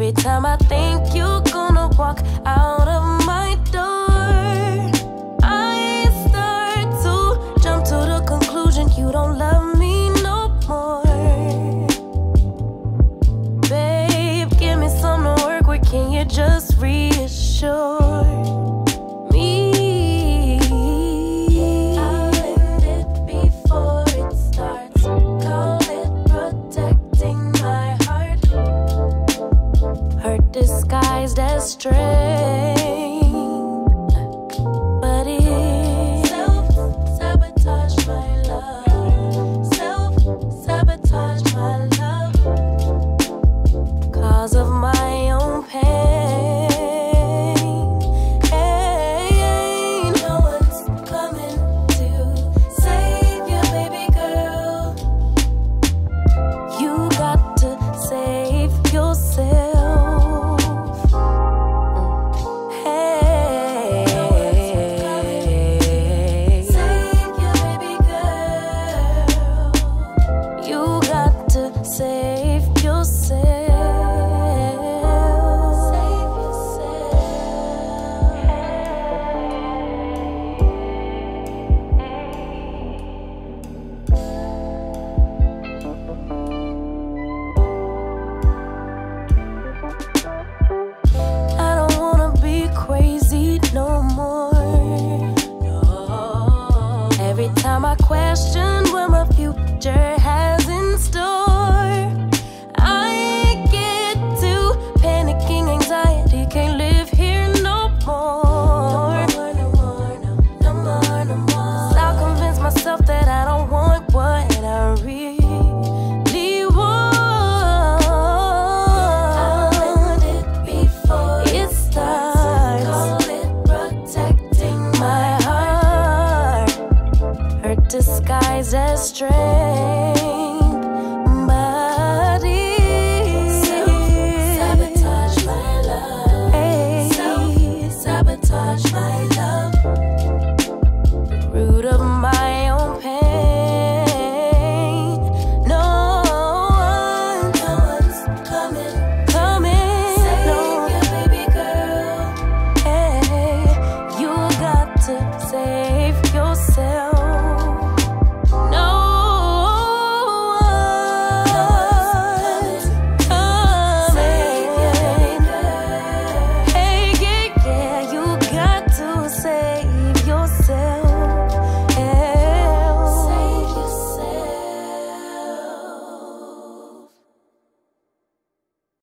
Every time I think you're gonna walk out of my disguised as strength. question. disguised as strength.